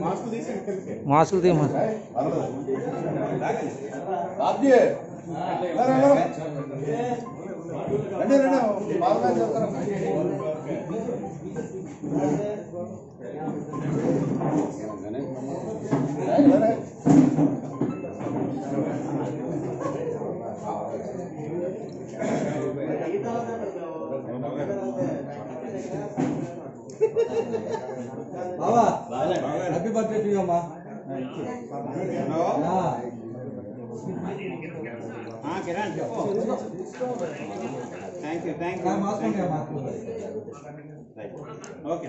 mask తీసి ఇక్కడికి మాస్కులు తీయమా బాబ్జీ రండి రండి బాగా చెప్తాను బావా హ్యాపీ బర్త్డే టు అమ్మా Kiran thank you thank you mask ఉంటాయమ్మా okay